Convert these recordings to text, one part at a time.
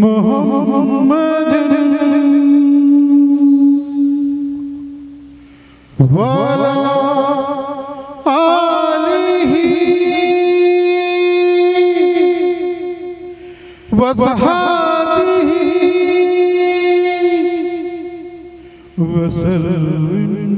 मोहम्मद वाला आलिही वसहाबिही वसल्लम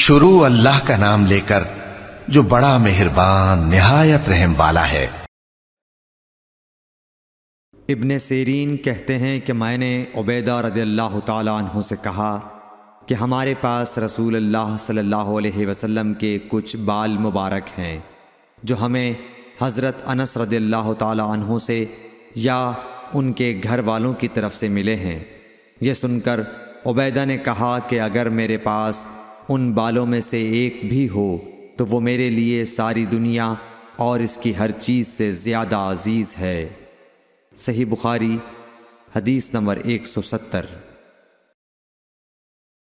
शुरू अल्लाह का नाम लेकर जो बड़ा मेहरबान निहायत रहम वाला है इब्ने सीरीन कहते हैं कि मैंने उबैदा रदी अल्लाह तु से कहा कि हमारे पास रसूल अल्लाह सल्लल्लाहु अलैहि वसल्लम के कुछ बाल मुबारक हैं जो हमें हज़रत अनस रदी अल्लाह तु से या उनके घर वालों की तरफ़ से मिले हैं। यह सुनकर उबैदा ने कहा कि अगर मेरे पास उन बालों में से एक भी हो तो वो मेरे लिए सारी दुनिया और इसकी हर चीज़ से ज़्यादा अज़ीज़ है। सही बुखारी, हदीस नंबर 170